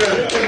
good.